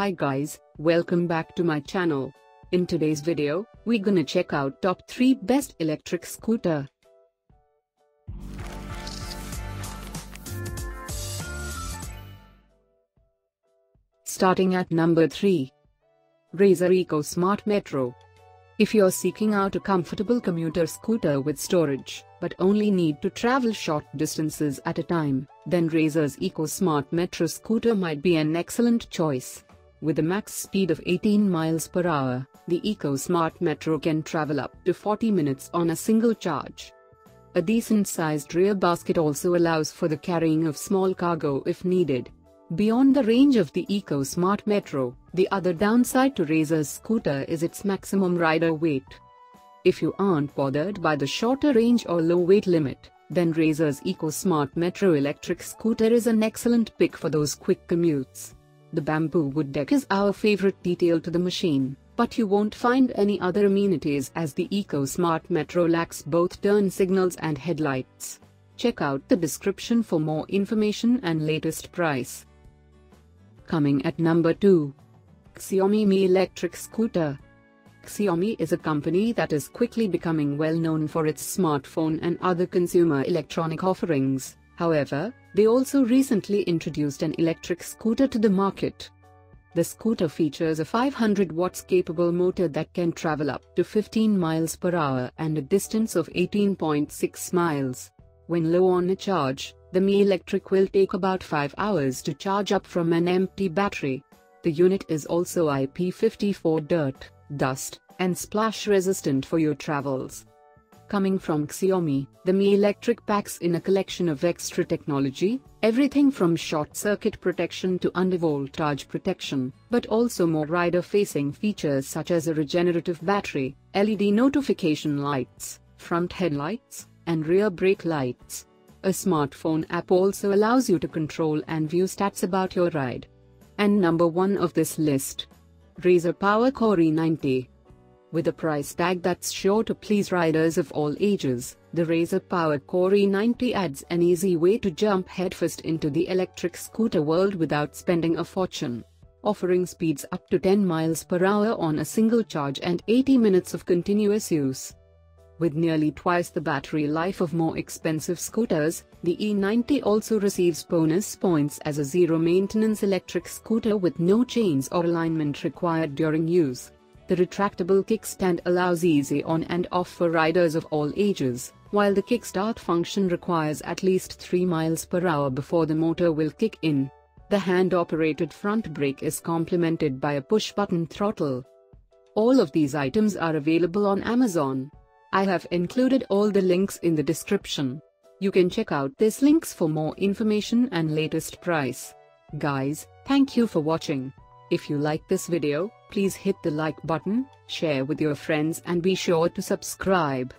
Hi guys, welcome back to my channel. In today's video, we gonna check out top 3 best electric scooter. Starting at number 3. Razor Eco Smart Metro. If you're seeking out a comfortable commuter scooter with storage, but only need to travel short distances at a time, then Razor's Eco Smart Metro scooter might be an excellent choice. With a max speed of 18 miles per hour, the Eco Smart Metro can travel up to 40 minutes on a single charge. A decent-sized rear basket also allows for the carrying of small cargo if needed. Beyond the range of the Eco Smart Metro, the other downside to Razor's scooter is its maximum rider weight. If you aren't bothered by the shorter range or low weight limit, then Razor's Eco Smart Metro electric scooter is an excellent pick for those quick commutes. The bamboo wood deck is our favorite detail to the machine, but you won't find any other amenities as the Eco Smart Metro lacks both turn signals and headlights. Check out the description for more information and latest price. Coming at number 2. Xiaomi Mi Electric Scooter. Xiaomi is a company that is quickly becoming well known for its smartphone and other consumer electronic offerings. However, they also recently introduced an electric scooter to the market. The scooter features a 500 watts capable motor that can travel up to 15 miles per hour and a distance of 18.6 miles. When low on a charge, the Mi Electric will take about 5 hours to charge up from an empty battery. The unit is also IP54 dirt, dust, and splash resistant for your travels. Coming from Xiaomi, the Mi Electric packs in a collection of extra technology, everything from short circuit protection to undervoltage protection, but also more rider-facing features such as a regenerative battery, LED notification lights, front headlights, and rear brake lights. A smartphone app also allows you to control and view stats about your ride. And number 1 of this list. Razor Power Core E90. With a price tag that's sure to please riders of all ages, the Razor Power Core E90 adds an easy way to jump headfirst into the electric scooter world without spending a fortune. Offering speeds up to 10 miles per hour on a single charge and 80 minutes of continuous use. With nearly twice the battery life of more expensive scooters, the E90 also receives bonus points as a zero-maintenance electric scooter with no chains or alignment required during use. The retractable kickstand allows easy on and off for riders of all ages, while the kickstart function requires at least 3 miles per hour before the motor will kick in. The hand-operated front brake is complemented by a push-button throttle. All of these items are available on Amazon. I have included all the links in the description. You can check out these links for more information and latest price. Guys, thank you for watching. If you like this video, please hit the like button, share with your friends and be sure to subscribe.